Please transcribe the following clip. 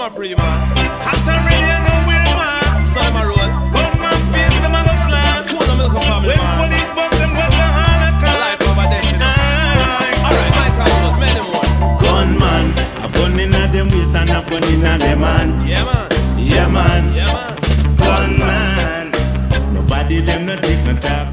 them a free man. Hot and ready and no wear mask. Summer road, roll. Gunman face them a go flash. Cool the milk family When man. police bug them got the hand a A life of a you know. Alright, my customers, make them one. Gunman, I've gone in at them waist and I've gone in at them man. Yeah, man. Yeah man, Yeah, man. gunman. Nobody them no take no talk